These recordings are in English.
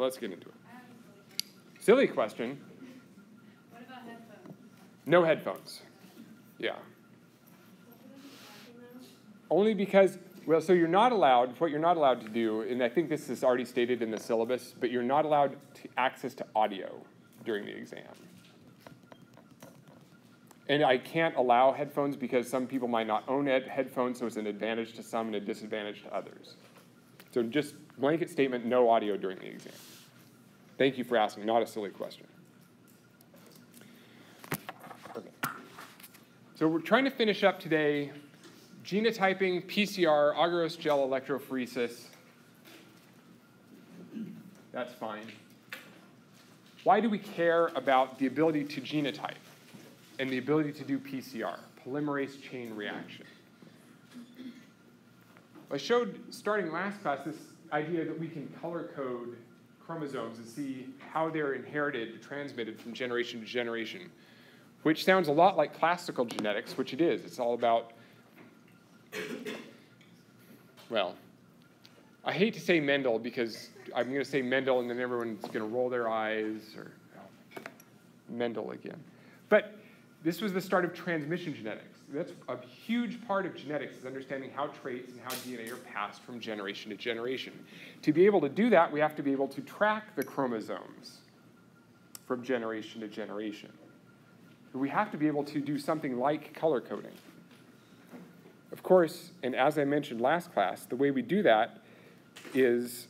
Let's get into it. Silly question. What about headphones? No headphones. Yeah. Only because, well, so you're not allowed, what you're not allowed to do, and I think this is already stated in the syllabus, but you're not allowed to access to audio during the exam. And I can't allow headphones because some people might not own ed- headphones, so it's an advantage to some and a disadvantage to others. So just blanket statement, no audio during the exam. Thank you for asking, not a silly question. So we're trying to finish up today genotyping, PCR, agarose gel electrophoresis. That's fine. Why do we care about the ability to genotype and the ability to do PCR, polymerase chain reaction? I showed, starting last class, this idea that we can color code chromosomes and see how they're inherited, transmitted from generation to generation, which sounds a lot like classical genetics, which it is. It's all about well, I hate to say Mendel because I'm going to say Mendel and then everyone's going to roll their eyes or Mendel again. But this was the start of transmission genetics. That's a huge part of genetics is understanding how traits and how DNA are passed from generation to generation. To be able to do that, we have to be able to track the chromosomes from generation to generation. We have to be able to do something like color coding. Of course, and as I mentioned last class, the way we do that is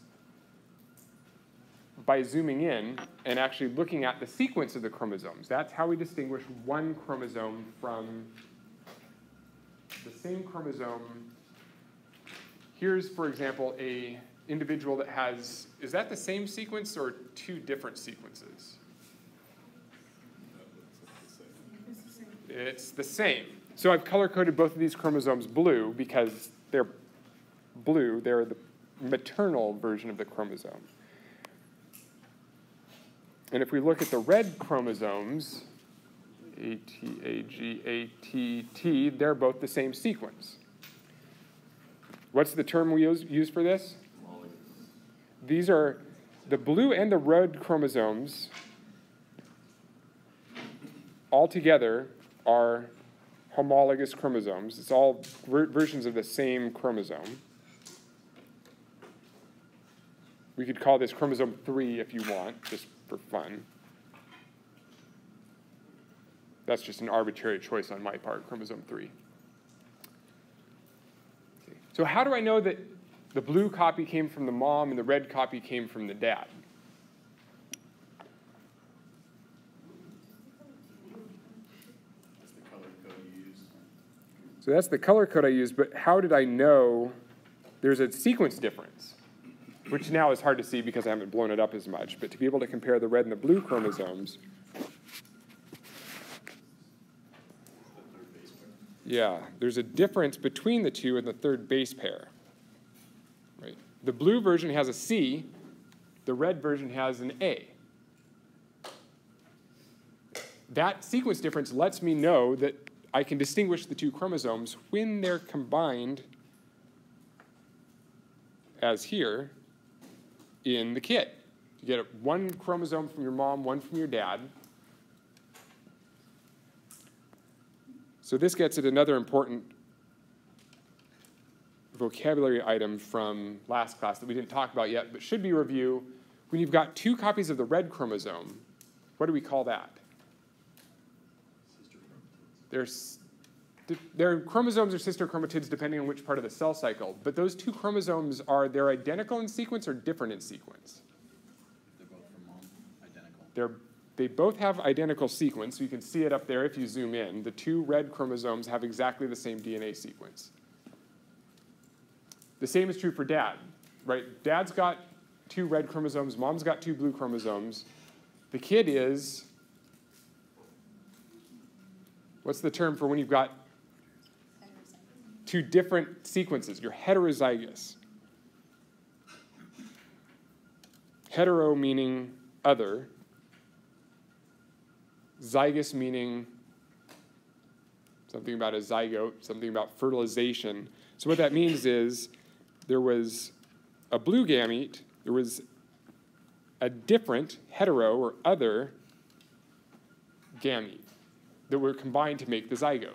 by zooming in and actually looking at the sequence of the chromosomes. That's how we distinguish one chromosome from the same chromosome. Here's, for example, a individual that has, is that the same sequence or two different sequences? It's the same. So I've color coded both of these chromosomes blue because they're blue. They're the maternal version of the chromosome. And if we look at the red chromosomes, A, T, A, G, A, T, T, they're both the same sequence. What's the term we use, use for this? These are the blue and the red chromosomes all together are homologous chromosomes. It's all ver versions of the same chromosome. We could call this chromosome 3 if you want, just for fun. That's just an arbitrary choice on my part, chromosome 3. So how do I know that the blue copy came from the mom and the red copy came from the dad? So that's the color code I used, but how did I know there's a sequence difference? Which now is hard to see because I haven't blown it up as much, but to be able to compare the red and the blue chromosomes, yeah, there's a difference between the two in the third base pair. Right? The blue version has a C, the red version has an A. That sequence difference lets me know that I can distinguish the two chromosomes when they're combined, as here, in the kit. You get one chromosome from your mom, one from your dad. So this gets at another important vocabulary item from last class that we didn't talk about yet, but should be review. When you've got two copies of the red chromosome, what do we call that? There's, their chromosomes are sister chromatids depending on which part of the cell cycle, but those two chromosomes are they're identical in sequence or different in sequence? They're both from mom, identical. They're, they both have identical sequence, so you can see it up there if you zoom in. The two red chromosomes have exactly the same DNA sequence. The same is true for dad, right? Dad's got two red chromosomes, mom's got two blue chromosomes. The kid is What's the term for when you've got two different sequences? You're heterozygous. Hetero meaning other, zygous meaning something about a zygote, something about fertilization. So what that means is there was a blue gamete, there was a different hetero or other gamete that were combined to make the zygote.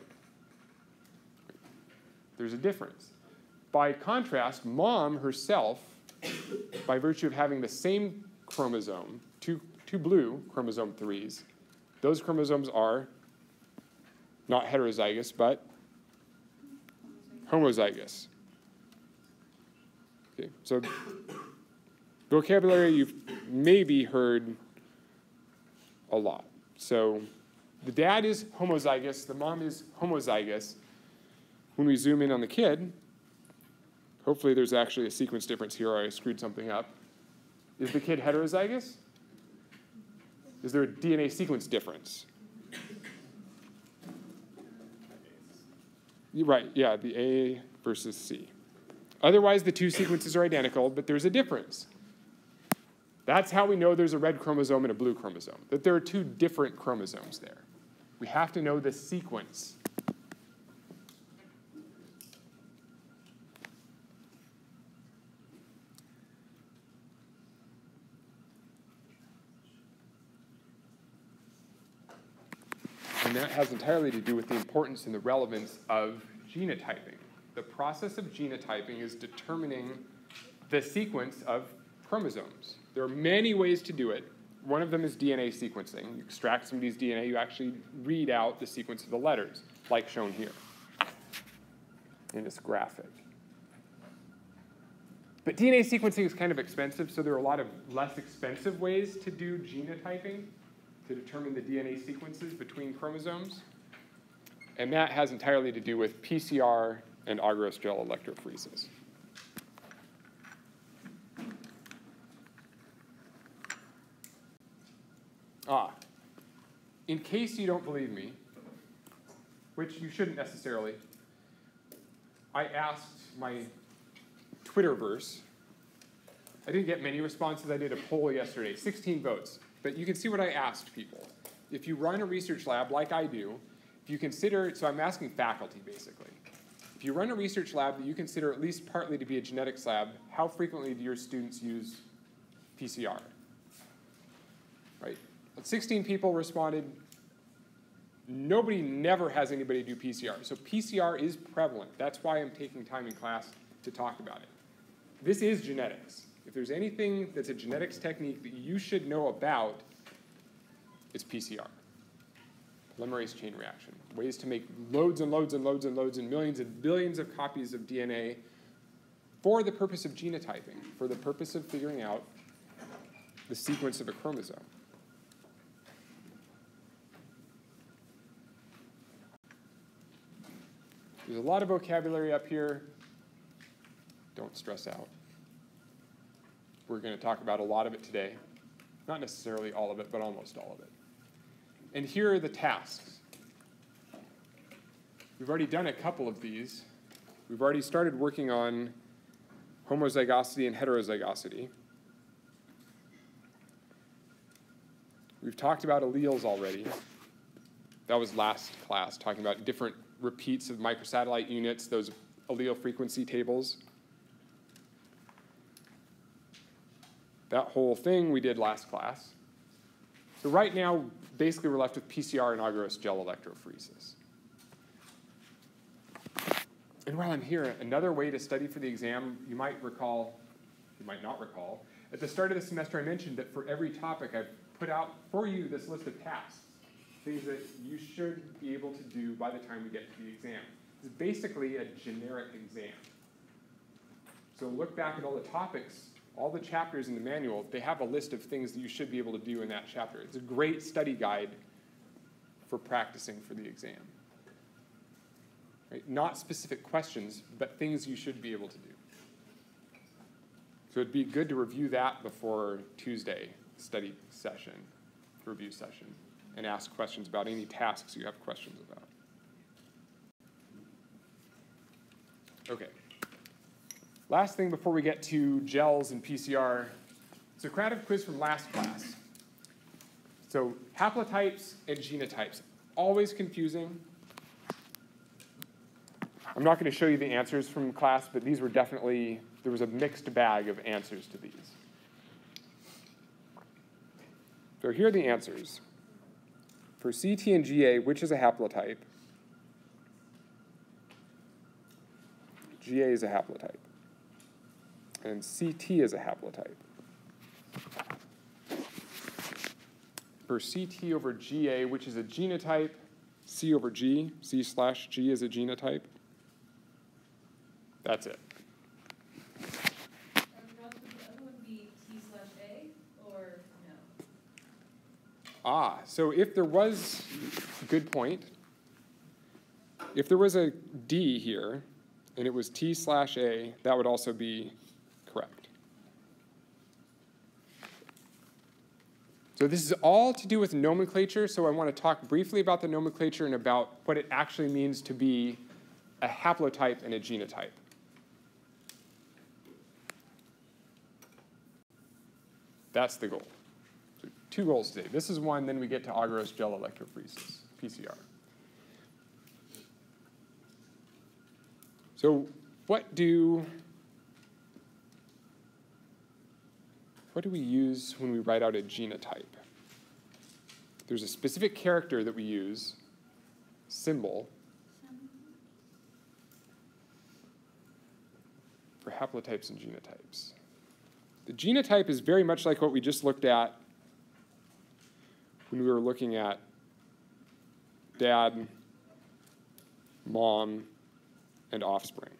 There's a difference. By contrast, mom herself, by virtue of having the same chromosome, two, two blue chromosome threes, those chromosomes are not heterozygous, but homozygous. Okay, so vocabulary you've maybe heard a lot. So the dad is homozygous, the mom is homozygous. When we zoom in on the kid, hopefully there's actually a sequence difference here or I screwed something up. Is the kid heterozygous? Is there a DNA sequence difference? Right, yeah, the A versus C. Otherwise, the two sequences are identical, but there's a difference. That's how we know there's a red chromosome and a blue chromosome, that there are two different chromosomes there. We have to know the sequence. Has entirely to do with the importance and the relevance of genotyping. The process of genotyping is determining the sequence of chromosomes. There are many ways to do it. One of them is DNA sequencing. You extract somebody's DNA, you actually read out the sequence of the letters, like shown here in this graphic. But DNA sequencing is kind of expensive, so there are a lot of less expensive ways to do genotyping to determine the DNA sequences between chromosomes. And that has entirely to do with PCR and agarose gel electrophoresis. Ah, in case you don't believe me, which you shouldn't necessarily, I asked my Twitterverse. I didn't get many responses. I did a poll yesterday, 16 votes. But you can see what I asked people. If you run a research lab like I do, if you consider, so I'm asking faculty basically. If you run a research lab that you consider at least partly to be a genetics lab, how frequently do your students use PCR? Right? 16 people responded. Nobody never has anybody do PCR. So PCR is prevalent. That's why I'm taking time in class to talk about it. This is genetics. If there's anything that's a genetics technique that you should know about, it's PCR. Polymerase chain reaction. Ways to make loads and loads and loads and loads and millions and billions of copies of DNA for the purpose of genotyping, for the purpose of figuring out the sequence of a chromosome. There's a lot of vocabulary up here. Don't stress out. We're going to talk about a lot of it today. Not necessarily all of it, but almost all of it. And here are the tasks. We've already done a couple of these. We've already started working on homozygosity and heterozygosity. We've talked about alleles already. That was last class, talking about different repeats of microsatellite units, those allele frequency tables. That whole thing we did last class. So right now, basically we're left with PCR and agarose gel electrophoresis. And while I'm here, another way to study for the exam, you might recall, you might not recall, at the start of the semester I mentioned that for every topic I've put out for you this list of tasks, things that you should be able to do by the time we get to the exam. It's basically a generic exam. So look back at all the topics all the chapters in the manual, they have a list of things that you should be able to do in that chapter. It's a great study guide for practicing for the exam. Right? Not specific questions, but things you should be able to do. So it'd be good to review that before Tuesday study session, review session, and ask questions about any tasks you have questions about. Okay. Last thing before we get to gels and PCR, Socrative quiz from last class. So haplotypes and genotypes, always confusing. I'm not going to show you the answers from class, but these were definitely, there was a mixed bag of answers to these. So here are the answers. For CT and GA, which is a haplotype? GA is a haplotype. And CT is a haplotype. For CT over GA, which is a genotype, C over G, C slash G is a genotype. That's it. Or Ross, would the other one be T slash A, or no? Ah, so if there was, a good point. If there was a D here, and it was T slash A, that would also be correct. So this is all to do with nomenclature, so I want to talk briefly about the nomenclature and about what it actually means to be a haplotype and a genotype. That's the goal. So two goals today. This is one, then we get to agarose gel electrophoresis, PCR. So what do what do we use when we write out a genotype? There's a specific character that we use, symbol, for haplotypes and genotypes. The genotype is very much like what we just looked at when we were looking at dad, mom, and offspring.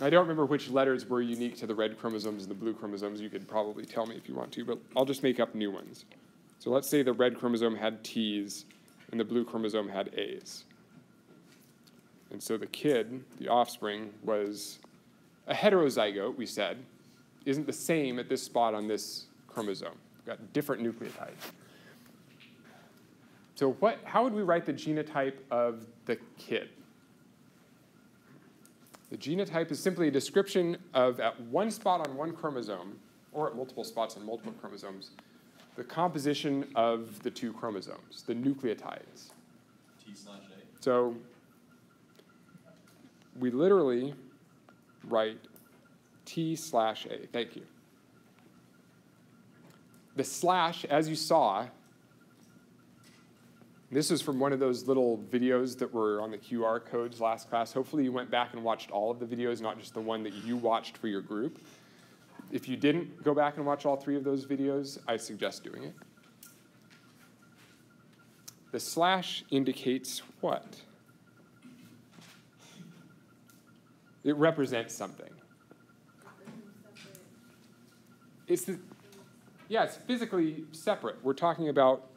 I don't remember which letters were unique to the red chromosomes and the blue chromosomes. You could probably tell me if you want to, but I'll just make up new ones. So let's say the red chromosome had T's and the blue chromosome had A's. And so the kid, the offspring, was a heterozygote, we said, isn't the same at this spot on this chromosome. We've got different nucleotides. So what, how would we write the genotype of the kid? The genotype is simply a description of, at one spot on one chromosome, or at multiple spots on multiple chromosomes, the composition of the two chromosomes, the nucleotides. T slash A. So we literally write T slash A. Thank you. The slash, as you saw, this is from one of those little videos that were on the QR codes last class. Hopefully, you went back and watched all of the videos, not just the one that you watched for your group. If you didn't go back and watch all three of those videos, I suggest doing it. The slash indicates what? It represents something. It's the, yeah, it's physically separate. We're talking about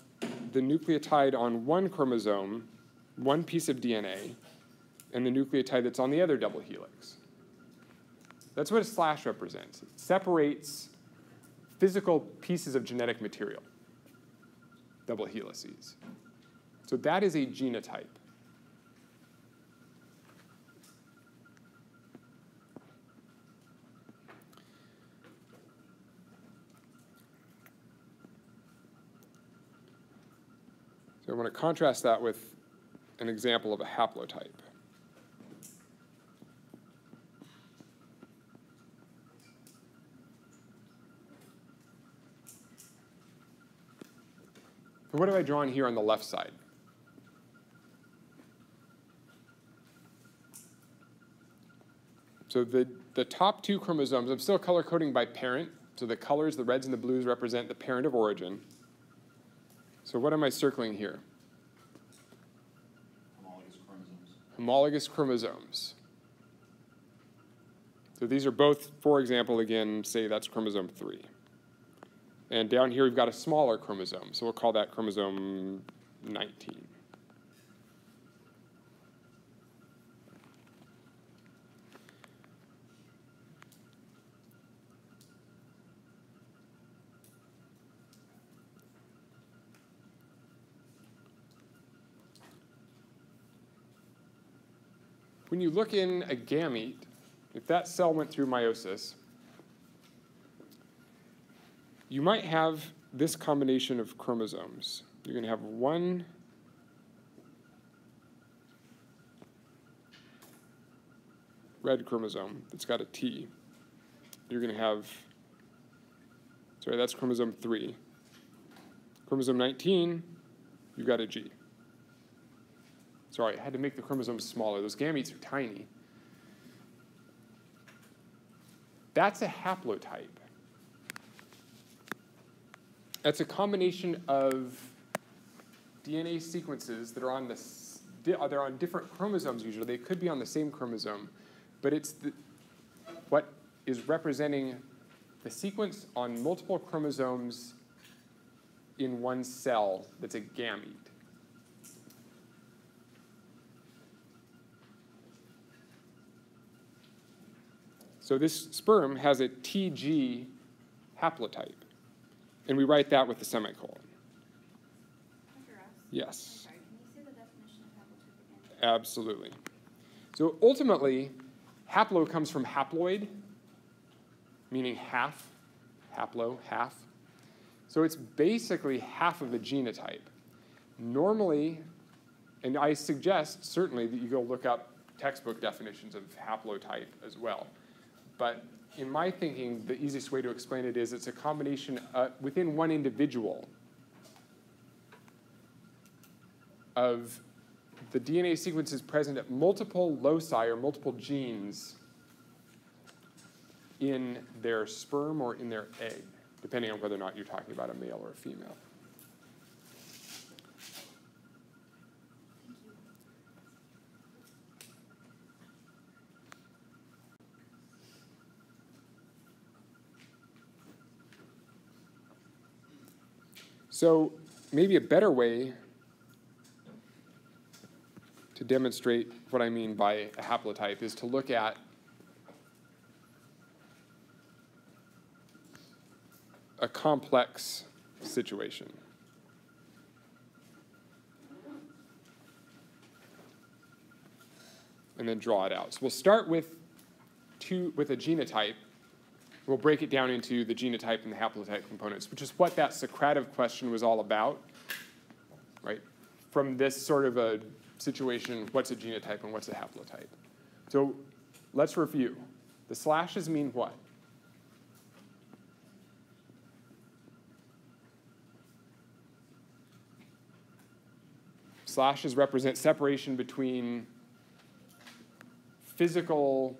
the nucleotide on one chromosome, one piece of DNA, and the nucleotide that's on the other double helix. That's what a slash represents. It separates physical pieces of genetic material, double helices. So that is a genotype. I want to contrast that with an example of a haplotype. So what have I drawn here on the left side? So the, the top two chromosomes, I'm still color coding by parent. So the colors, the reds and the blues, represent the parent of origin. So what am I circling here? Homologous chromosomes. Homologous chromosomes. So these are both, for example, again, say that's chromosome 3. And down here we've got a smaller chromosome, so we'll call that chromosome 19. When you look in a gamete, if that cell went through meiosis, you might have this combination of chromosomes. You're going to have one red chromosome that's got a T, you're going to have, sorry, that's chromosome 3. Chromosome 19, you've got a G. Sorry, I had to make the chromosomes smaller. Those gametes are tiny. That's a haplotype. That's a combination of DNA sequences that are on the uh, they're on different chromosomes usually. They could be on the same chromosome, but it's the, what is representing the sequence on multiple chromosomes in one cell that's a gamete. So this sperm has a TG haplotype, and we write that with the semicolon. Yes. I'm sorry, can you say the definition of haplotype again? Absolutely. So ultimately, haplo comes from haploid, meaning half, haplo, half. So it's basically half of a genotype. Normally, and I suggest certainly that you go look up textbook definitions of haplotype as well. But in my thinking, the easiest way to explain it is it's a combination uh, within one individual of the DNA sequences present at multiple loci or multiple genes in their sperm or in their egg, depending on whether or not you're talking about a male or a female. So maybe a better way to demonstrate what I mean by a haplotype is to look at a complex situation. And then draw it out. So we'll start with two with a genotype. We'll break it down into the genotype and the haplotype components, which is what that Socrative question was all about. Right? From this sort of a situation, what's a genotype and what's a haplotype? So let's review. The slashes mean what? Slashes represent separation between physical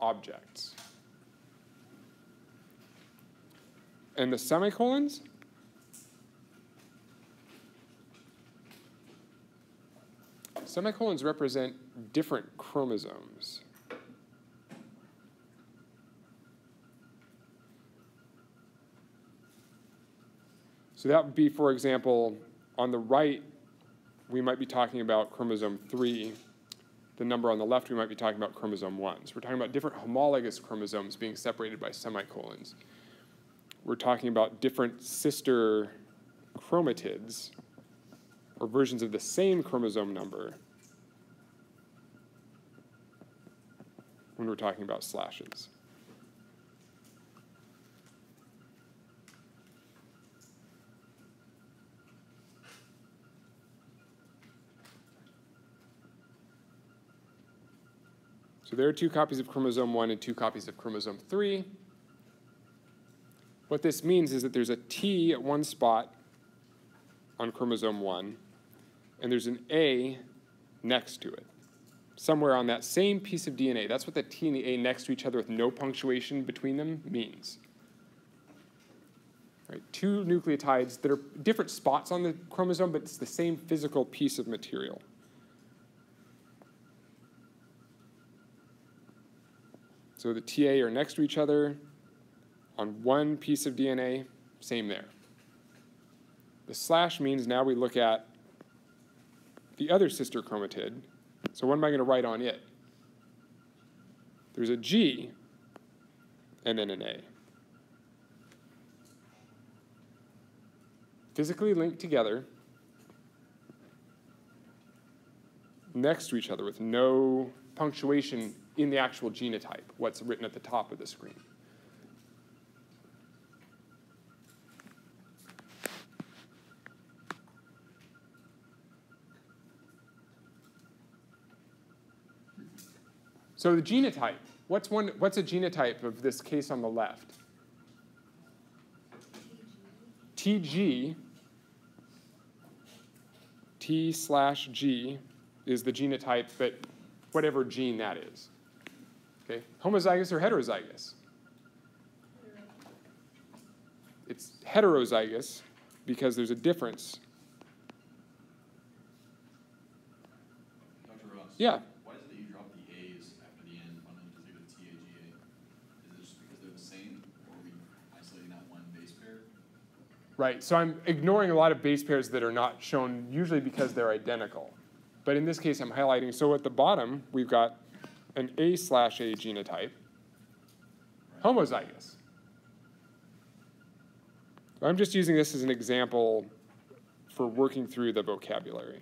objects. And the semicolons? Semicolons represent different chromosomes. So that would be, for example, on the right, we might be talking about chromosome 3. The number on the left, we might be talking about chromosome 1. So we're talking about different homologous chromosomes being separated by semicolons. We're talking about different sister chromatids, or versions of the same chromosome number, when we're talking about slashes. So there are two copies of chromosome 1 and two copies of chromosome 3. What this means is that there's a T at one spot on chromosome 1, and there's an A next to it, somewhere on that same piece of DNA. That's what the T and the A next to each other with no punctuation between them means. Right? Two nucleotides that are different spots on the chromosome, but it's the same physical piece of material. So the TA are next to each other on one piece of DNA, same there. The slash means now we look at the other sister chromatid. So what am I going to write on it? There's a G and then an A. Physically linked together, next to each other with no punctuation in the actual genotype, what's written at the top of the screen. So the genotype, What's one, what's a genotype of this case on the left? TG, T slash G is the genotype, but whatever gene that is. Okay, homozygous or heterozygous? It's heterozygous because there's a difference. Dr. Ross? Yeah. Why is it that you drop the A's after the N on them to leave it TAGA? Is it just because they're the same, or are we isolating that one base pair? Right, so I'm ignoring a lot of base pairs that are not shown, usually because they're identical. But in this case, I'm highlighting, so at the bottom, we've got an A slash A genotype, homozygous. I'm just using this as an example for working through the vocabulary.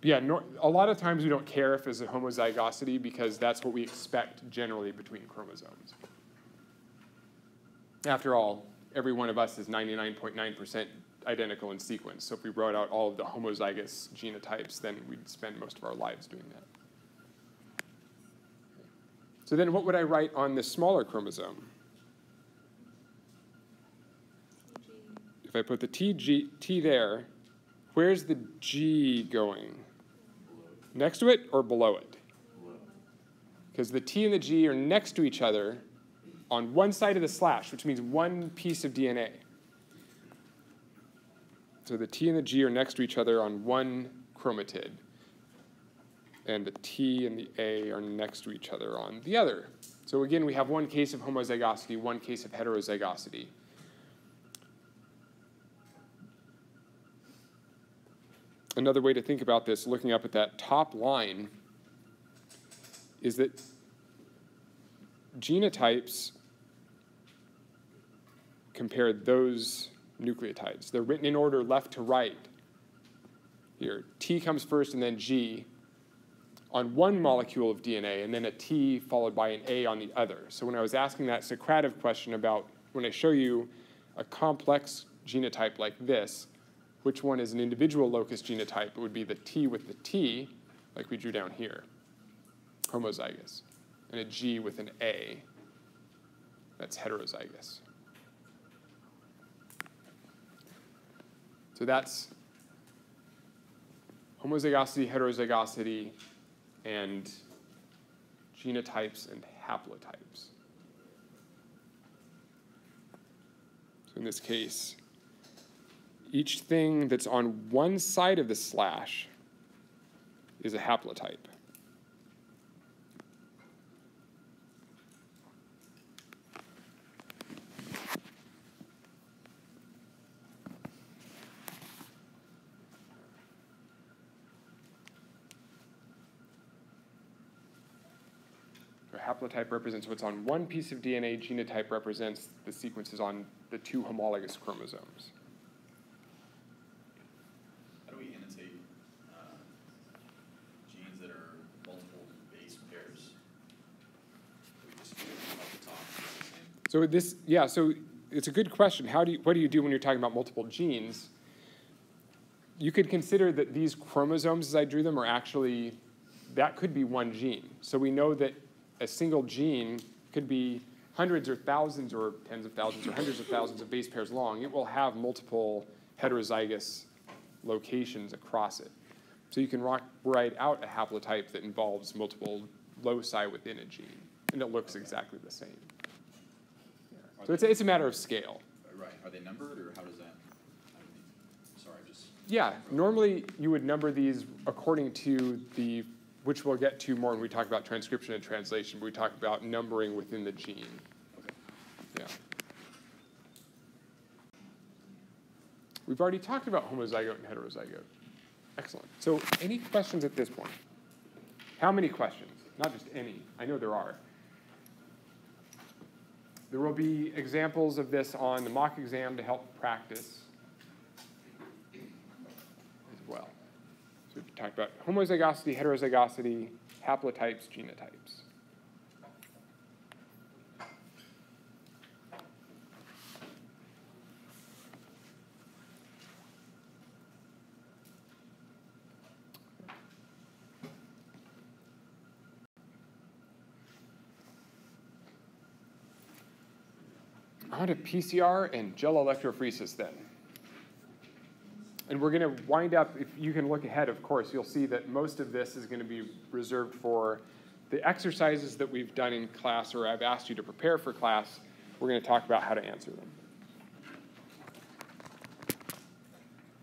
Yeah, a lot of times we don't care if it's a homozygosity because that's what we expect generally between chromosomes. After all, every one of us is 99.9% identical in sequence. So if we wrote out all of the homozygous genotypes, then we'd spend most of our lives doing that. So then what would I write on the smaller chromosome? If I put the T, G, T there, where's the G going? Next to it or below it? Because the T and the G are next to each other on one side of the slash, which means one piece of DNA. So the T and the G are next to each other on one chromatid. And the T and the A are next to each other on the other. So again, we have one case of homozygosity, one case of heterozygosity. Another way to think about this, looking up at that top line, is that genotypes compare those nucleotides. They're written in order left to right. Here, T comes first and then G on one molecule of DNA, and then a T followed by an A on the other. So when I was asking that Socrative question about when I show you a complex genotype like this, which one is an individual locus genotype? It would be the T with the T, like we drew down here, homozygous, and a G with an A, that's heterozygous. So that's homozygosity, heterozygosity, and genotypes and haplotypes. So in this case, each thing that's on one side of the slash is a haplotype. A haplotype represents what's on one piece of DNA, genotype represents the sequences on the two homologous chromosomes. How do we annotate, uh, genes that are multiple base pairs? Do we just do it off the top, it's the same? So this, yeah, so it's a good question. How do you, what do you do when you're talking about multiple genes? You could consider that these chromosomes, as I drew them, are actually, that could be one gene. So we know that a single gene could be hundreds or thousands or tens of thousands or hundreds of thousands of base pairs long. It will have multiple heterozygous locations across it. So you can rock, write out a haplotype that involves multiple loci within a gene, and it looks exactly the same. Are So it's, they- it's a matter of scale. Right, are they numbered, or how does that, sorry, just, Yeah, normally you would number these according to the, which we'll get to more when we talk about transcription and translation, but we talk about numbering within the gene. okay. Yeah. We've already talked about homozygote and heterozygote. Excellent. So any questions at this point? How many questions? Not just any. I know there are. There will be examples of this on the mock exam to help practice We've talked about homozygosity, heterozygosity, haplotypes, genotypes. On to PCR and gel electrophoresis then. And we're going to wind up, if you can look ahead, of course, you'll see that most of this is going to be reserved for the exercises that we've done in class or I've asked you to prepare for class. We're going to talk about how to answer them.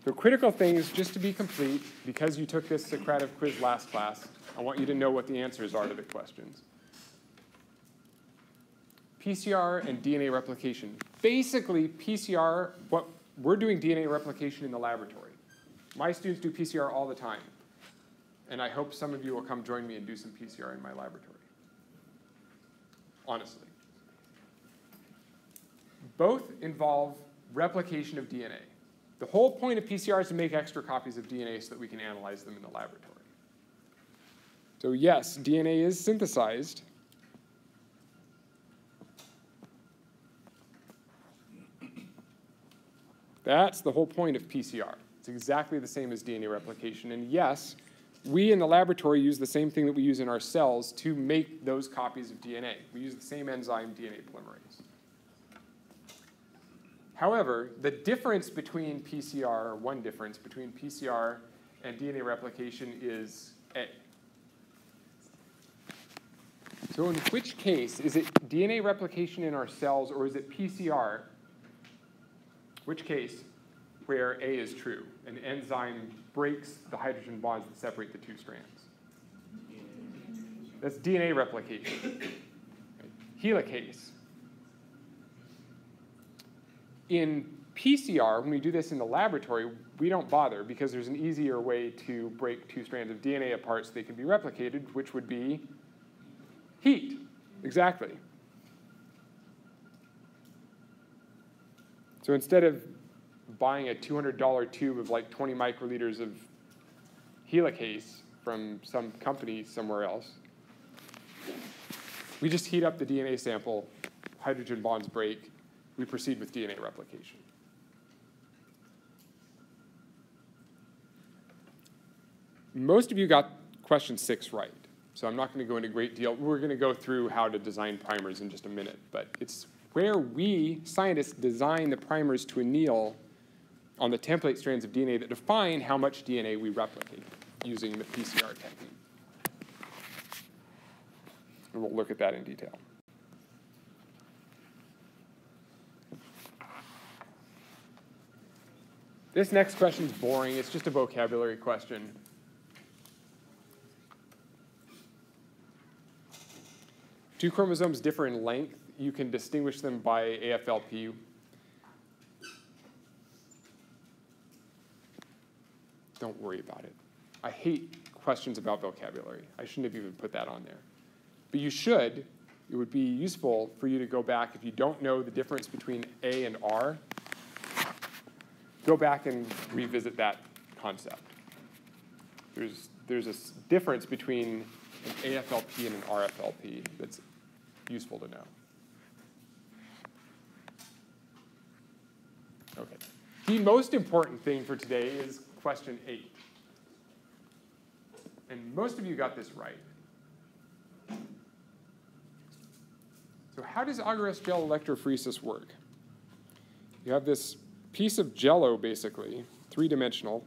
So critical things, just to be complete, because you took this Socrative quiz last class, I want you to know what the answers are to the questions. PCR and DNA replication. Basically, PCR, what we're doing DNA replication in the laboratory. My students do PCR all the time. And I hope some of you will come join me and do some PCR in my laboratory. Honestly. Both involve replication of DNA. The whole point of PCR is to make extra copies of DNA so that we can analyze them in the laboratory. So yes, DNA is synthesized. That's the whole point of PCR. It's exactly the same as DNA replication. And yes, we in the laboratory use the same thing that we use in our cells to make those copies of DNA. We use the same enzyme, DNA polymerase. However, the difference between PCR, or one difference between PCR and DNA replication is A. So in which case, is it DNA replication in our cells or is it PCR which case, where A is true, an enzyme breaks the hydrogen bonds that separate the two strands. That's DNA replication. Helicase. In PCR, when we do this in the laboratory, we don't bother because there's an easier way to break two strands of DNA apart so they can be replicated, which would be heat. Exactly. So instead of buying a $200 tube of like 20 microliters of helicase from some company somewhere else, we just heat up the DNA sample, hydrogen bonds break, we proceed with DNA replication. Most of you got question six right, so I'm not going to go into great deal. We're going to go through how to design primers in just a minute, but it's where we, scientists, design the primers to anneal on the template strands of DNA that define how much DNA we replicate using the PCR technique. And we'll look at that in detail. This next question is boring. It's just a vocabulary question. Two chromosomes differ in length you can distinguish them by AFLP. Don't worry about it. I hate questions about vocabulary. I shouldn't have even put that on there. But you should. It would be useful for you to go back if you don't know the difference between A and R. Go back and revisit that concept. There's, there's a difference between an AFLP and an RFLP that's useful to know. Okay. The most important thing for today is question eight. And most of you got this right. So how does agarose gel electrophoresis work? You have this piece of jello, basically, three-dimensional,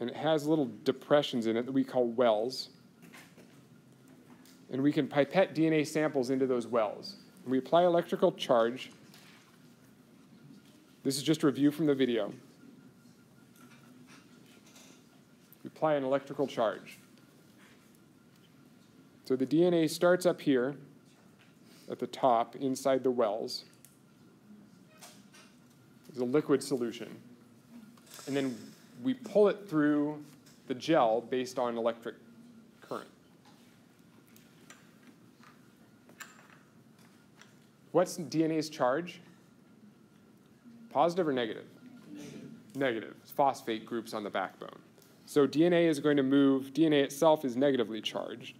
and it has little depressions in it that we call wells. And we can pipette DNA samples into those wells And we apply electrical charge. This is just a review from the video. We apply an electrical charge. So the DNA starts up here at the top inside the wells. It's a liquid solution. And then we pull it through the gel based on electric current. What's DNA's charge? Positive or negative? Negative. Negative. It's phosphate groups on the backbone. So DNA is going to move, DNA itself is negatively charged.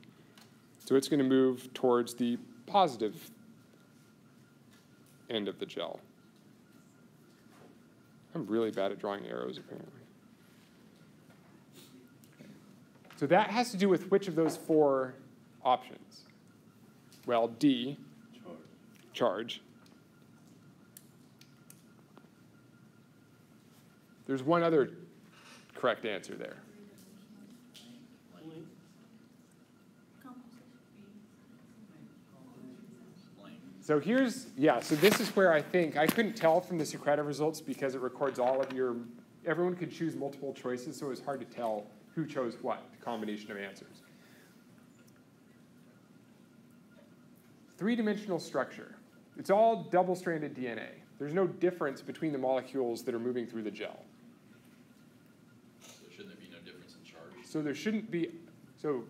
So it's going to move towards the positive end of the gel. I'm really bad at drawing arrows, apparently. So that has to do with which of those four options? well, D, charge. There's one other correct answer there. So here's, yeah, so this is where I think, I couldn't tell from the Socrative results because it records all of your, everyone could choose multiple choices, so it was hard to tell who chose what, combination of answers. Three-dimensional structure. It's all double-stranded DNA. There's no difference between the molecules that are moving through the gel. So shouldn't there be no difference in charge? So there shouldn't be, so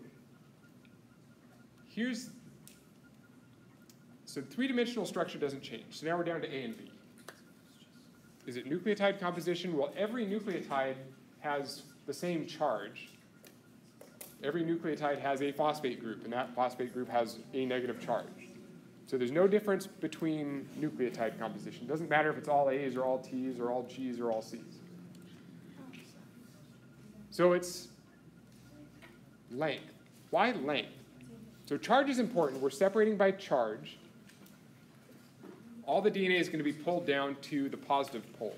here's, so three-dimensional structure doesn't change. So now we're down to A and B. Is it nucleotide composition? Well, every nucleotide has the same charge. Every nucleotide has a phosphate group, and that phosphate group has a negative charge. So there's no difference between nucleotide composition. It doesn't matter if it's all A's or all T's or all G's or all C's. So it's length. Why length? So charge is important. We're separating by charge. All the DNA is going to be pulled down to the positive pole.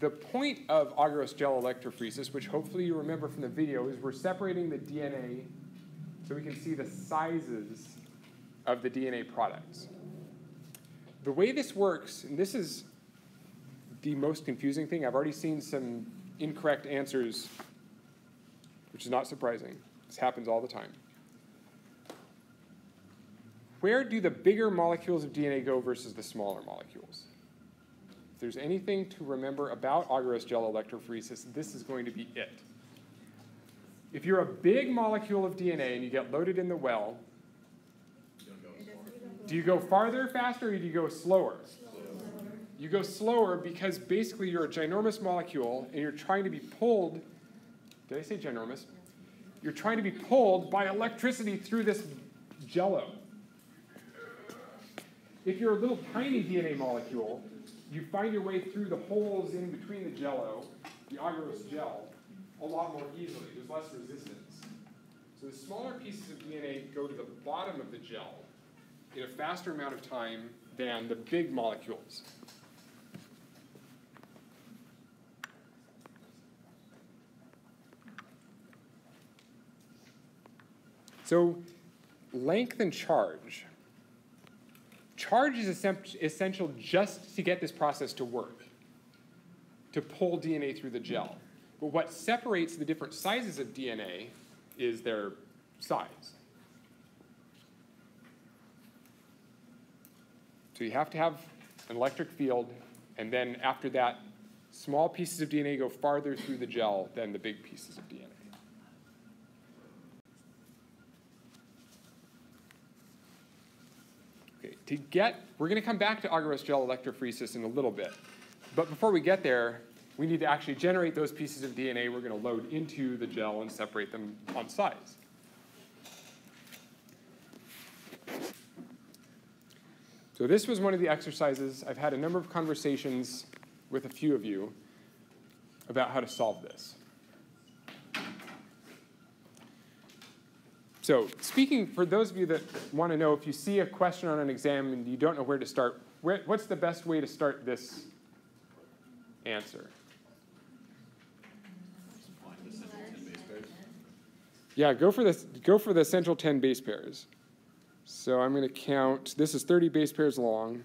The point of agarose gel electrophoresis, which hopefully you remember from the video, is we're separating the DNA so we can see the sizes of the DNA products. The way this works, and this is the most confusing thing, I've already seen some incorrect answers, which is not surprising. This happens all the time. Where do the bigger molecules of DNA go versus the smaller molecules? If there's anything to remember about agarose gel electrophoresis, this is going to be it. If you're a big molecule of DNA and you get loaded in the well, do you go farther faster or do you go slower? You go slower because basically you're a ginormous molecule and you're trying to be pulled. Did I say ginormous? You're trying to be pulled by electricity through this jello. If you're a little tiny DNA molecule, you find your way through the holes in between the jello, the agarose gel, a lot more easily. There's less resistance. So the smaller pieces of DNA go to the bottom of the gel in a faster amount of time than the big molecules. So, length and charge. Charge is essential just to get this process to work, to pull DNA through the gel. But what separates the different sizes of DNA is their size. So you have to have an electric field, and then after that, small pieces of DNA go farther through the gel than the big pieces of DNA. Okay, to get, we're going to come back to agarose gel electrophoresis in a little bit. But before we get there, we need to actually generate those pieces of DNA we're going to load into the gel and separate them on size. So this was one of the exercises. I've had a number of conversations with a few of you about how to solve this. So speaking for those of you that want to know, if you see a question on an exam and you don't know where to start, where, what's the best way to start this answer? Yeah, go for the go for the central 10 base pairs. So I'm going to count. This is 30 base pairs long.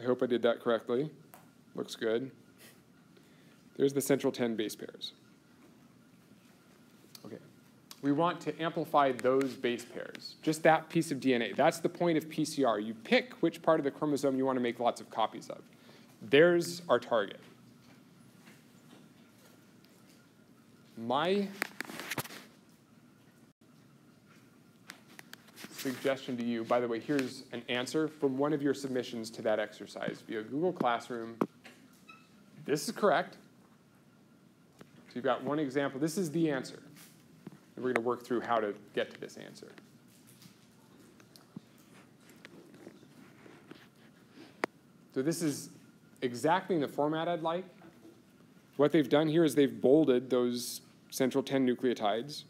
I hope I did that correctly. Looks good. There's the central 10 base pairs. We want to amplify those base pairs, just that piece of DNA. That's the point of PCR. You pick which part of the chromosome you want to make lots of copies of. There's our target. My suggestion to you, by the way, here's an answer from one of your submissions to that exercise via Google Classroom. This is correct. So you've got one example. This is the answer. And we're going to work through how to get to this answer. So this is exactly in the format I'd like. What they've done here is they've bolded those central 10 nucleotides,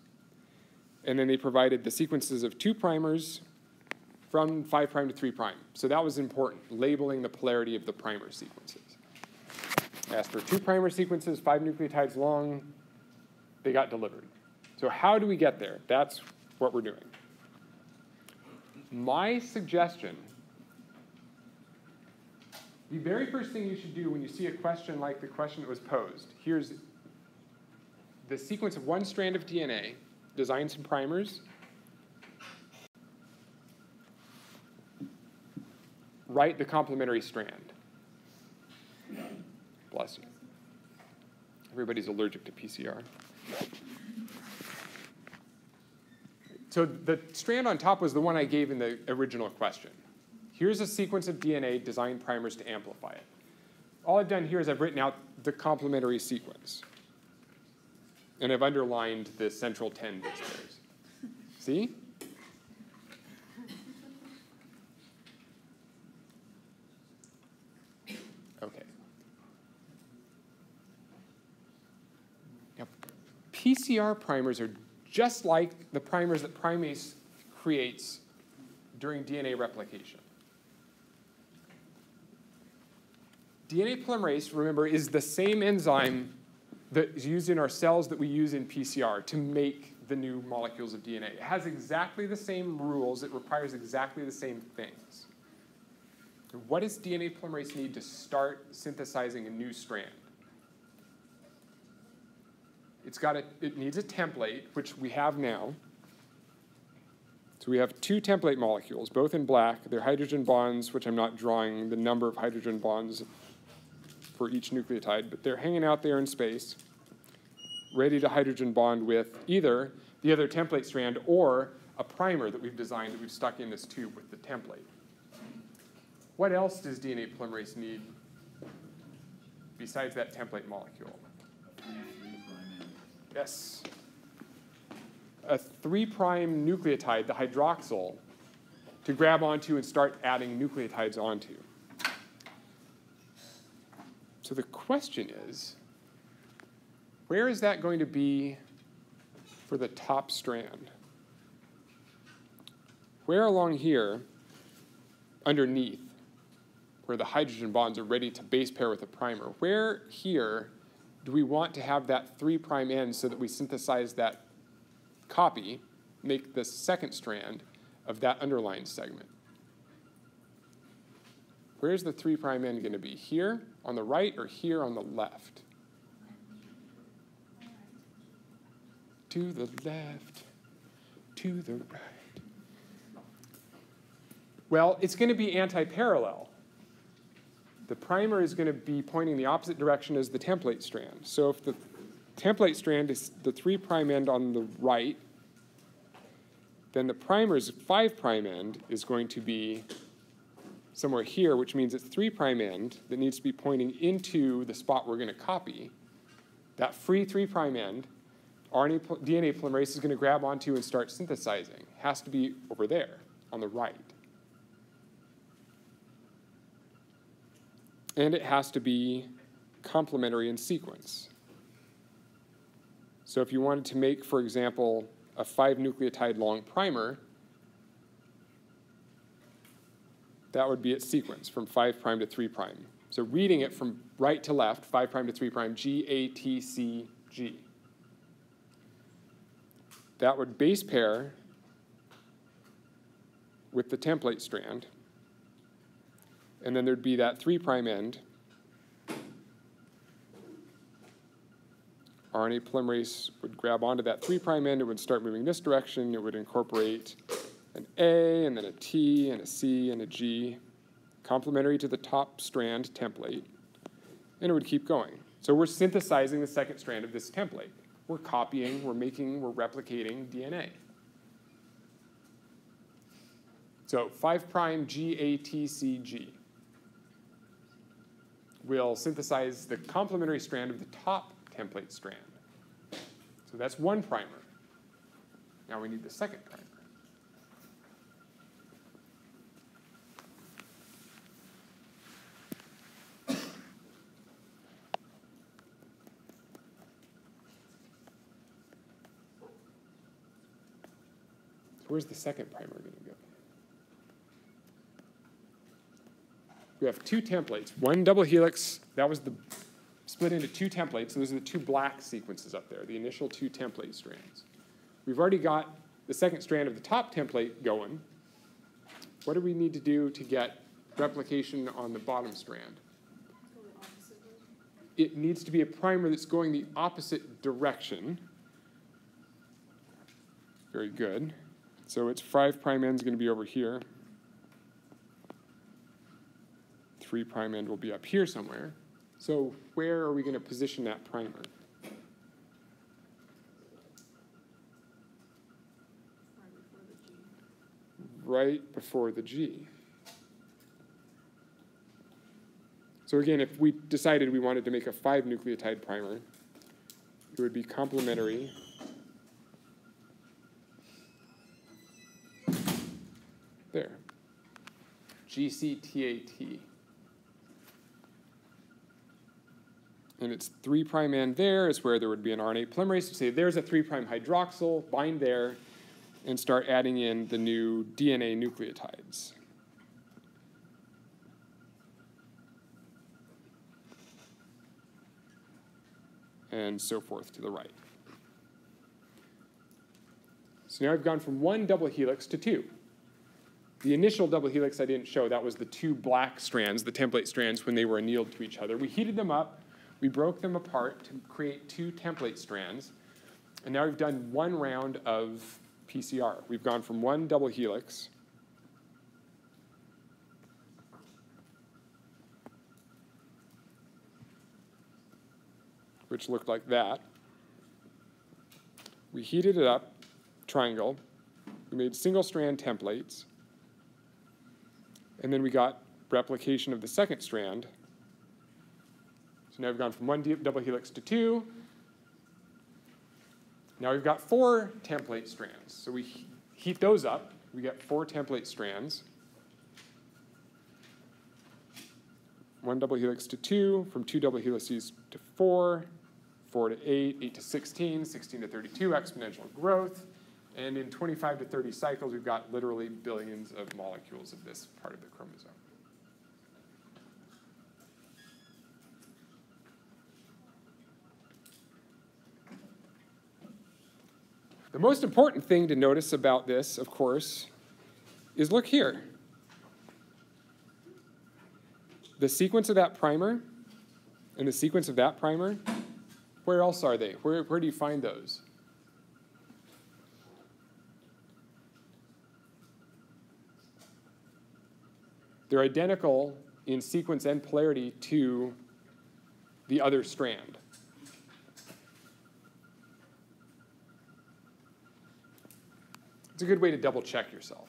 and then they provided the sequences of two primers from 5' prime to 3'. prime. So that was important, labeling the polarity of the primer sequences. Asked for two primer sequences, five nucleotides long, they got delivered. So how do we get there? That's what we're doing. My suggestion, the very first thing you should do when you see a question like the question that was posed, here's the sequence of one strand of DNA, design some primers, write the complementary strand. Bless you. Everybody's allergic to PCR. So the strand on top was the one I gave in the original question. Here's a sequence of DNA, design primers to amplify it. All I've done here is I've written out the complementary sequence. And I've underlined the central 10 base pairs. See? Okay. PCR primers are just like the primers that primase creates during DNA replication. DNA polymerase, remember, is the same enzyme that is used in our cells that we use in PCR to make the new molecules of DNA. It has exactly the same rules, it requires exactly the same things. What does DNA polymerase need to start synthesizing a new strand? It's got a, it needs a template, which we have now. So we have two template molecules, both in black. They're hydrogen bonds, which I'm not drawing the number of hydrogen bonds for each nucleotide, but they're hanging out there in space, ready to hydrogen bond with either the other template strand or a primer that we've designed that we've stuck in this tube with the template. What else does DNA polymerase need besides that template molecule? Yes. A 3' prime nucleotide, the hydroxyl, to grab onto and start adding nucleotides onto. So the question is, where is that going to be for the top strand? Where along here, underneath, where the hydrogen bonds are ready to base pair with a primer, where here do we want to have that 3' prime end so that we synthesize that copy, make the second strand of that underlined segment? Where's the 3' prime end going to be? Here on the right or here on the left? To the left, to the right. Well, it's going to be anti-parallel the primer is going to be pointing the opposite direction as the template strand. So if the template strand is the 3' prime end on the right, then the primer's 5' prime end is going to be somewhere here, which means it's 3' prime end that needs to be pointing into the spot we're going to copy. That free 3' prime end, RNA, DNA polymerase is going to grab onto and start synthesizing. Has to be over there on the right. And it has to be complementary in sequence. So if you wanted to make, for example, a five nucleotide long primer, that would be its sequence from 5' prime to 3'. prime. So reading it from right to left, 5' prime to 3', prime, G, A, T, C, G. That would base pair with the template strand and then there'd be that 3' end. RNA polymerase would grab onto that 3' end, it would start moving this direction, it would incorporate an A, and then a T, and a C, and a G, complementary to the top strand template, and it would keep going. So we're synthesizing the second strand of this template. We're copying, we're making, we're replicating DNA. So 5' GATCG will synthesize the complementary strand of the top template strand. So that's one primer. Now we need the second primer. So where's the second primer going to go? We have two templates. One double helix, that was the split into two templates. Those are the two black sequences up there, the initial two template strands. We've already got the second strand of the top template going. What do we need to do to get replication on the bottom strand? It needs to be a primer that's going the opposite direction. Very good. So its five prime end is going to be over here. Three prime end will be up here somewhere. So where are we going to position that primer? Right before the G. right before the G. So again, if we decided we wanted to make a five nucleotide primer, it would be complementary. There. GCTAT. And it's three prime end there is where there would be an RNA polymerase. So say there's a three prime hydroxyl, bind there, and start adding in the new DNA nucleotides. And so forth to the right. So now I've gone from one double helix to two. The initial double helix I didn't show, that was the two black strands, the template strands, when they were annealed to each other. We heated them up, we broke them apart to create two template strands, and now we've done one round of PCR. We've gone from one double helix which looked like that. We heated it up, triangle. We made single strand templates. And then we got replication of the second strand. So now we've gone from one double helix to two. Now we've got four template strands. So we heat those up. We get four template strands. One double helix to two, from two double helices to four, four to eight, eight to 16, 16 to 32 exponential growth. And in 25 to 30 cycles, we've got literally billions of molecules of this part of the chromosome. The most important thing to notice about this, of course, is look here. The sequence of that primer and the sequence of that primer, where else are they? Where, where do you find those? They're identical in sequence and polarity to the other strand. It's a good way to double check yourself.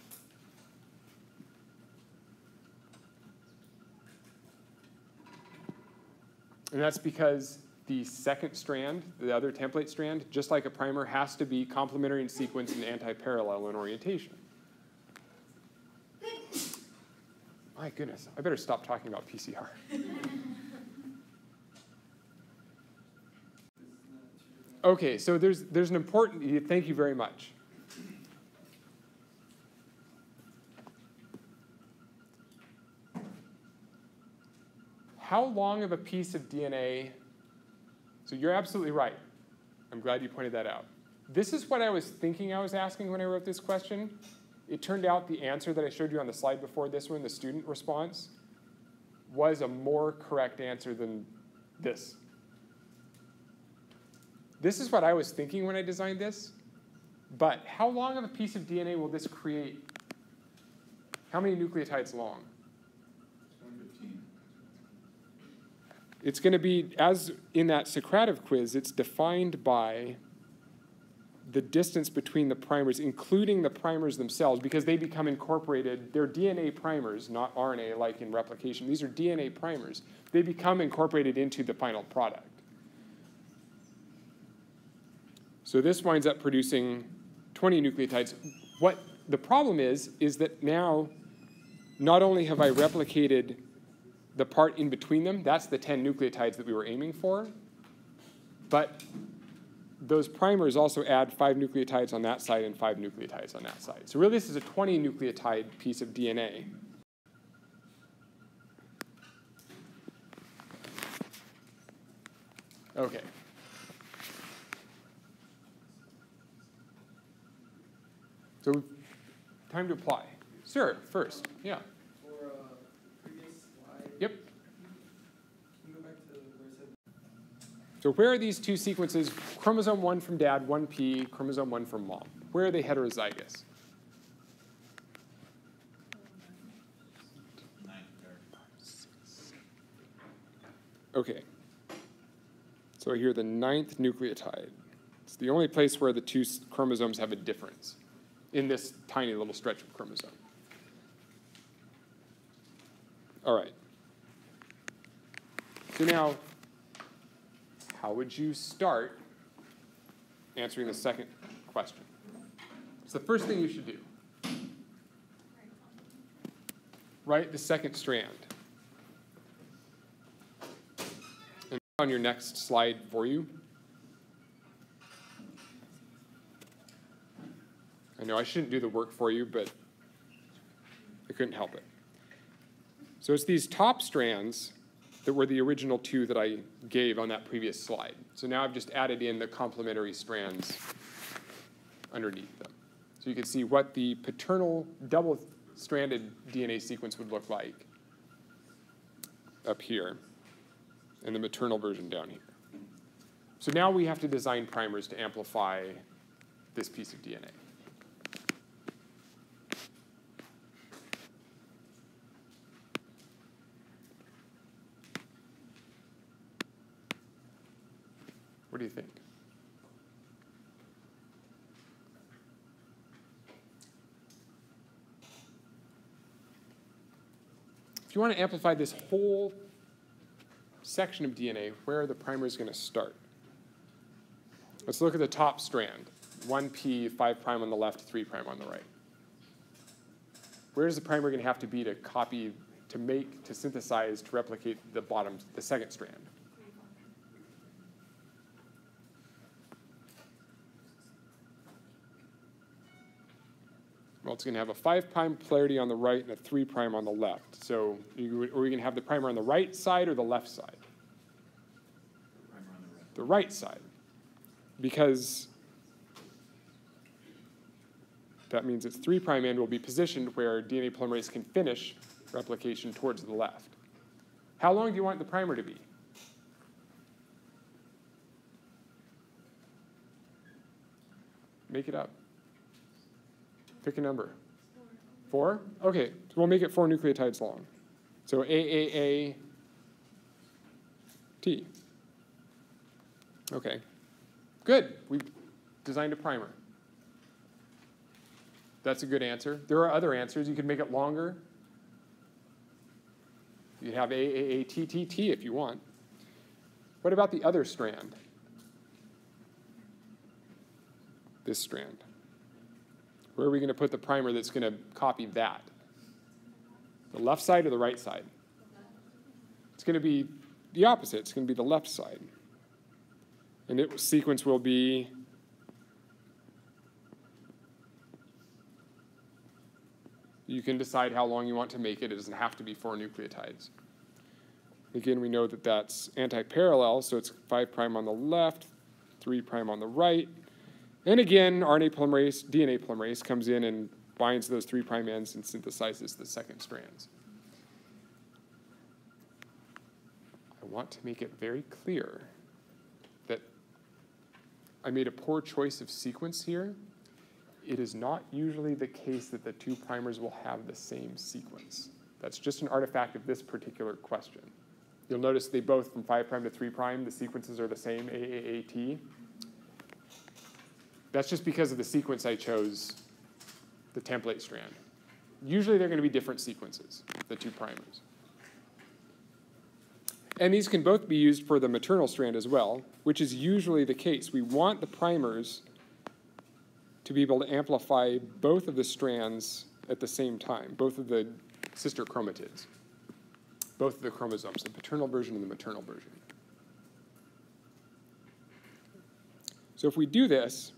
And that's because the second strand, the other template strand, just like a primer, has to be complementary in sequence and anti-parallel in orientation. My goodness, I better stop talking about PCR. Okay, so there's, there's an important, thank you very much. How long of a piece of DNA? So you're absolutely right. I'm glad you pointed that out. This is what I was thinking I was asking when I wrote this question. It turned out the answer that I showed you on the slide before this one, the student response, was a more correct answer than this. This is what I was thinking when I designed this. But how long of a piece of DNA will this create? How many nucleotides long? It's going to be, as in that Socrative quiz, it's defined by the distance between the primers, including the primers themselves, because they become incorporated. They're DNA primers, not RNA like in replication. These are DNA primers. They become incorporated into the final product. So this winds up producing 20 nucleotides. What the problem is, is that now not only have I replicated the part in between them, that's the 10 nucleotides that we were aiming for, but those primers also add five nucleotides on that side and five nucleotides on that side. So really, this is a 20 nucleotide piece of DNA. Okay. So, time to apply. Sir, first, yeah. For uh, previous slide. Yep. Can you go back to where it said So where are these two sequences? Chromosome 1 from dad, 1p, chromosome 1 from mom. Where are they heterozygous? Okay. So here, the ninth nucleotide. It's the only place where the two chromosomes have a difference in this tiny little stretch of chromosome. All right. So now, how would you start answering the second question? It's the first thing you should do. Write the second strand. And on your next slide for you. I know I shouldn't do the work for you, but I couldn't help it. So it's these top strands that were the original two that I gave on that previous slide. So now I've just added in the complementary strands underneath them. So you can see what the paternal double-stranded DNA sequence would look like up here and the maternal version down here. So now we have to design primers to amplify this piece of DNA. What do you think? If you want to amplify this whole section of DNA, where are the primers going to start? Let's look at the top strand. 1p, 5' prime on the left, 3' prime on the right. Where is the primer going to have to be to copy, to make, to synthesize, to replicate the bottom, the second strand? Well, it's going to have a 5' prime polarity on the right and a 3' prime on the left. So, you, are we going to have the primer on the right side or the left side? On the right. the right side because that means its 3' prime end will be positioned where DNA polymerase can finish replication towards the left. How long do you want the primer to be? Make it up. Pick a number. Four? Okay, so we'll make it four nucleotides long. So AAA T. Okay. Good. We designed a primer. That's a good answer. There are other answers. You could make it longer. You have AAATTT if you want. What about the other strand? This strand. Where are we going to put the primer that's going to copy that? The left side or the right side? It's going to be the opposite. It's going to be the left side. And its sequence will be you can decide how long you want to make it. It doesn't have to be four nucleotides. Again, we know that that's anti-parallel, so it's 5' prime on the left, 3' prime on the right. And again, RNA polymerase, DNA polymerase comes in and binds those 3' prime ends and synthesizes the second strands. I want to make it very clear that I made a poor choice of sequence here. It is not usually the case that the two primers will have the same sequence. That's just an artifact of this particular question. You'll notice they both, from 5' prime to 3', prime, the sequences are the same, AAAT. That's just because of the sequence I chose, the template strand. Usually they're going to be different sequences, the two primers. And these can both be used for the maternal strand as well, which is usually the case. We want the primers to be able to amplify both of the strands at the same time, both of the sister chromatids, both of the chromosomes, the paternal version and the maternal version. So if we do this,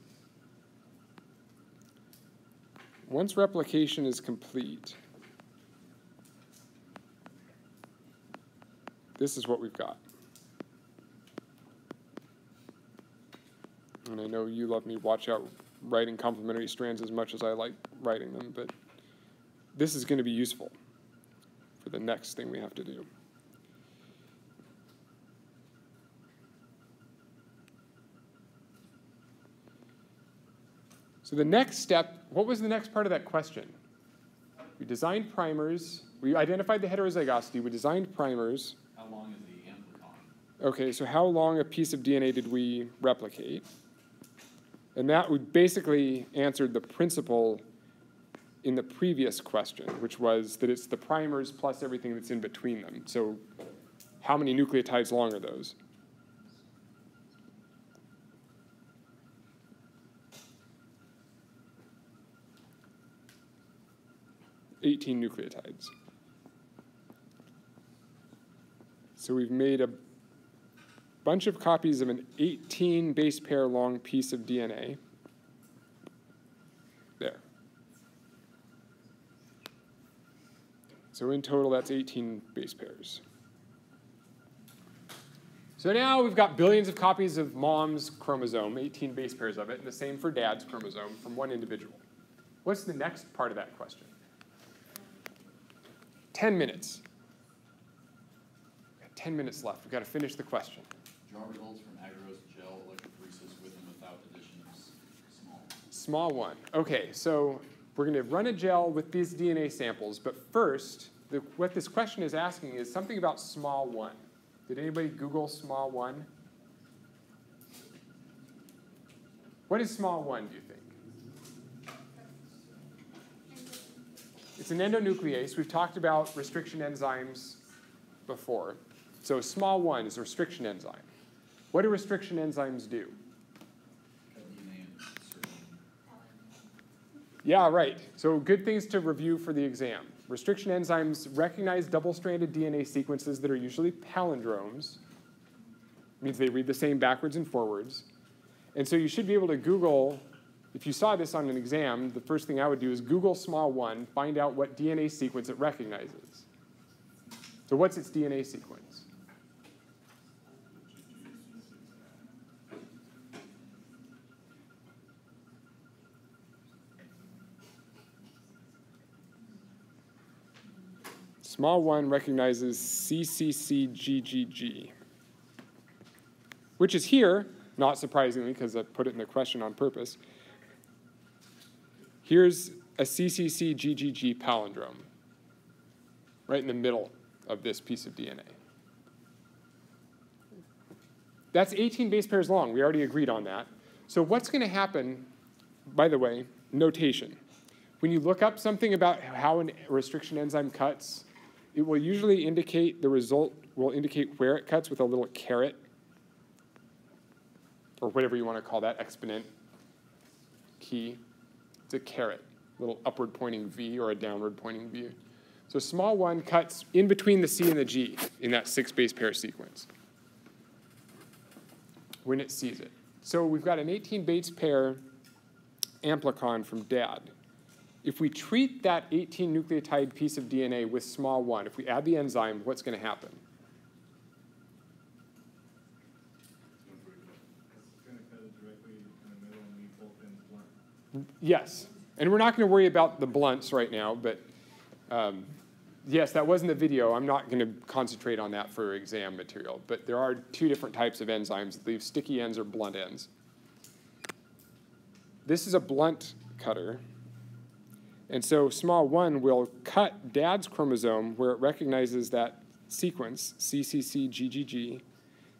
once replication is complete, this is what we've got. And I know you love me watch out writing complementary strands as much as I like writing them, but this is going to be useful for the next thing we have to do. So the next step, what was the next part of that question? We designed primers, we identified the heterozygosity, we designed primers. How long is the amplicon? Okay, so how long a piece of DNA did we replicate? And that we basically answered the principle in the previous question, which was that it's the primers plus everything that's in between them. So how many nucleotides long are those? Eighteen nucleotides. So we've made a bunch of copies of an 18 base pair long piece of DNA. There. So in total, that's 18 base pairs. So now we've got billions of copies of mom's chromosome, 18 base pairs of it, and the same for dad's chromosome from one individual. What's the next part of that question? 10 minutes. We've got 10 minutes left. We've got to finish the question. Draw results from agarose gel electrophoresis with and without addition of small. SmaI. Okay, so we're going to run a gel with these DNA samples, but first, the, what this question is asking is something about SmaI. Did anybody Google SmaI? What is SmaI, do you think? It's an endonuclease. We've talked about restriction enzymes before. So SmaI is a restriction enzyme. What do restriction enzymes do? Yeah, right. So good things to review for the exam. Restriction enzymes recognize double-stranded DNA sequences that are usually palindromes. Means they read the same backwards and forwards. And so you should be able to Google, if you saw this on an exam, the first thing I would do is Google SmaI, find out what DNA sequence it recognizes. So what's its DNA sequence? SmaI recognizes CCCGGG, which is here, not surprisingly, because I put it in the question on purpose. Here's a CCCGGG palindrome, right in the middle of this piece of DNA. That's 18 base pairs long. We already agreed on that. So what's going to happen, by the way, notation. When you look up something about how a restriction enzyme cuts, it will usually indicate, the result will indicate where it cuts with a little caret, or whatever you want to call that exponent key. It's a caret, little upward pointing V or a downward pointing V. So SmaI cuts in between the C and the G in that six base pair sequence when it sees it. So we've got an 18 base pair amplicon from dad. If we treat that 18 nucleotide piece of DNA with SmaI, if we add the enzyme, what's going to happen? It's gonna cut it directly in the middle and leave both ends blunt. Yes. And we're not going to worry about the blunts right now, but um, yes, that wasn't the video. I'm not going to concentrate on that for exam material. But there are two different types of enzymes leave sticky ends or blunt ends. This is a blunt cutter. And so SmaI will cut dad's chromosome where it recognizes that sequence, CCCGGG.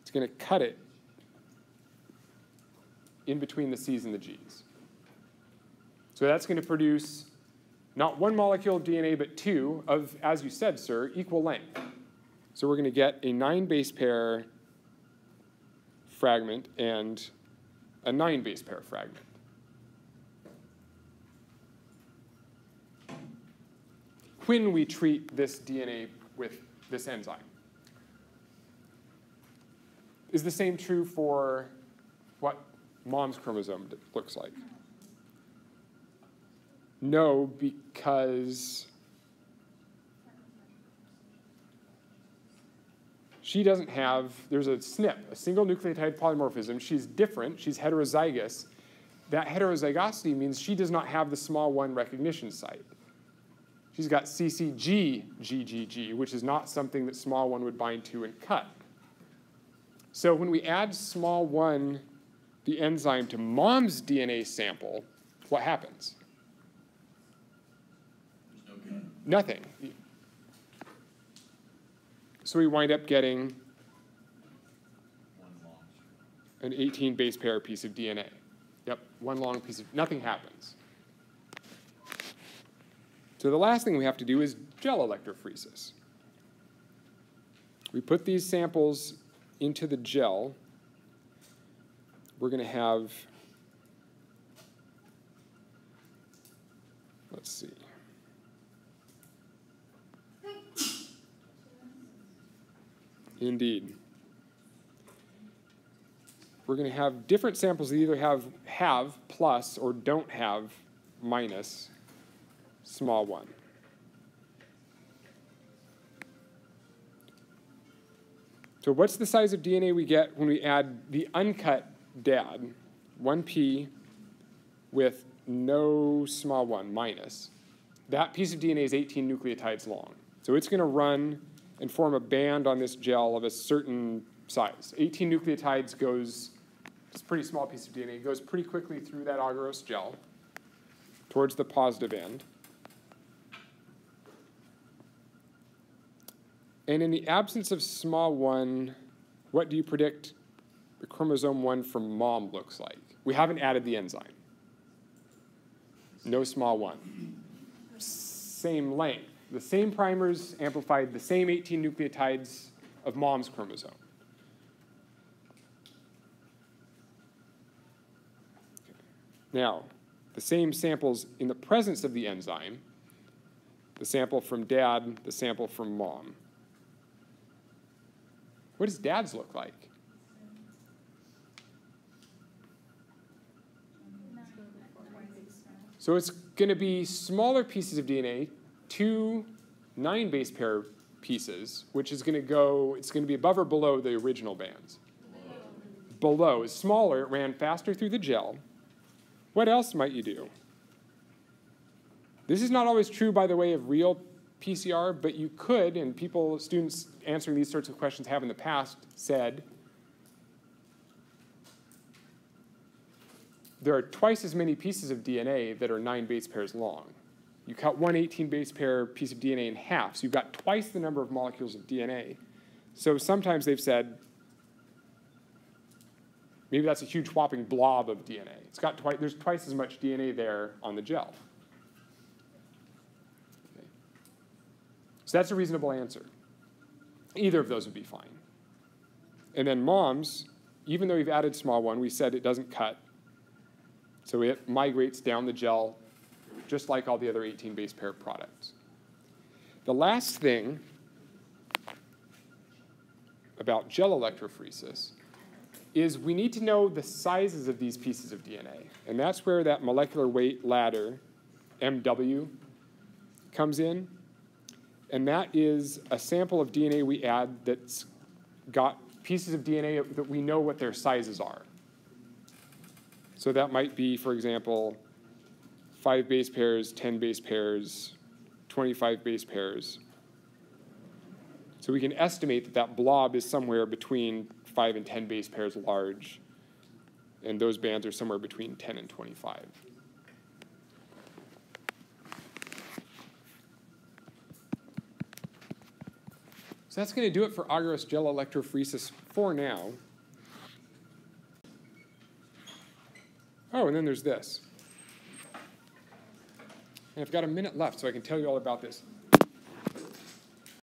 It's going to cut it in between the C's and the G's. So that's going to produce not one molecule of DNA, but two of, as you said, sir, equal length. So we're going to get a nine base pair fragment and a nine base pair fragment. When we treat this DNA with this enzyme. Is the same true for what mom's chromosome looks like? No, because she doesn't have, there's a SNP, a single nucleotide polymorphism. She's different, she's heterozygous. That heterozygosity means she does not have the SmaI recognition site. She's got CCGGGG, which is not something that SmaI would bind to and cut. So when we add SmaI, the enzyme, to mom's DNA sample, what happens? There's no good. Nothing. So we wind up getting an 18 base pair piece of DNA. Yep, one long piece of, nothing happens. So the last thing we have to do is gel electrophoresis. We put these samples into the gel. We're going to have, let's see. Indeed. We're going to have different samples that either have have plus or don't have minus SmaI. So what's the size of DNA we get when we add the uncut dad, 1p with no SmaI, minus? That piece of DNA is 18 nucleotides long. So it's going to run and form a band on this gel of a certain size. 18 nucleotides goes, it's a pretty small piece of DNA, goes pretty quickly through that agarose gel towards the positive end. And in the absence of SmaI, what do you predict the chromosome one from mom looks like? We haven't added the enzyme. No SmaI. Same length. The same primers amplified the same 18 nucleotides of mom's chromosome. Now, the same samples in the presence of the enzyme, the sample from dad, the sample from mom. What does dad's look like? So it's going to be smaller pieces of DNA, two nine base pair pieces, which is going to go, it's going to be above or below the original bands. Below is smaller, it ran faster through the gel. What else might you do? This is not always true, by the way, of real PCR, but you could, and people, students answering these sorts of questions have in the past said, there are twice as many pieces of DNA that are nine base pairs long. You cut one 18 base pair piece of DNA in half, so you've got twice the number of molecules of DNA. So sometimes they've said, maybe that's a huge whopping blob of DNA. It's got twice, there's twice as much DNA there on the gel. Okay. So that's a reasonable answer. Either of those would be fine. And then moms, even though we've added SmaI, we said it doesn't cut. So it migrates down the gel just like all the other 18 base pair products. The last thing about gel electrophoresis is we need to know the sizes of these pieces of DNA. And that's where that molecular weight ladder, MW, comes in. And that is a sample of DNA we add that's got pieces of DNA that we know what their sizes are. So that might be, for example, five base pairs, 10 base pairs, 25 base pairs. So we can estimate that that blob is somewhere between 5 and 10 base pairs large, and those bands are somewhere between 10 and 25. So that's going to do it for agarose gel electrophoresis for now. Oh, and then there's this. And I've got a minute left, so I can tell you all about this.